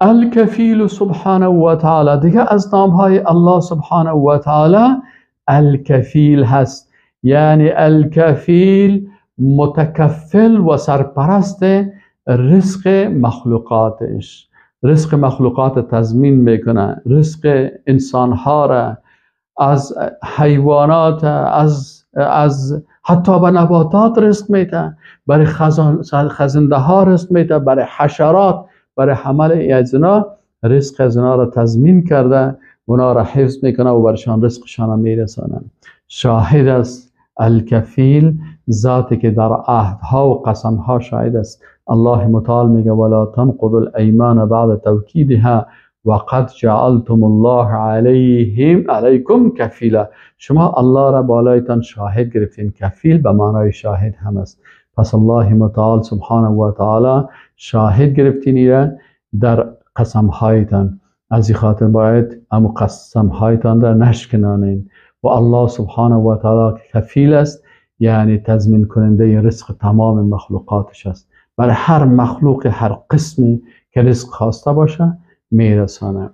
الکفیل سبحانه و تعالی دیگه از نامهای الله سبحانه و تعالی الکفیل هست. یعنی الکفیل متکفل و سرپرست رزق مخلوقاتش. رزق مخلوقات تضمین می‌کنه. رزق انسانها را. از حیوانات از از حتی به نباتات رزق میده. برای خزنده ها رزق میده. برای حشرات برای حمل از رزق از را تضمین کرده اونا را حفظ می‌کنه و برشان رزقشان میرسانه. شاهد است الکفیل ذاتی که در عهدها و قسمها شاهد است. الله متعال میگه ولا تنقض الایمان بعد توکیدها وقد جعلتم الله علیهم علیکم کفیلا. شما الله را بالایتان شاهد گرفتین. کفیل به معنای شاهد هم است. پس الله متعال سبحانه و تعالی شاهد گرفتین را در قسم هایتان از خاطر باید اما قسم هایتان را نشکنانین و الله سبحانه و تعالی کفیل است یعنی تضمین کننده رزق تمام مخلوقاتش است برای هر مخلوق هر قسمی که رزق خواسته باشه میرسانه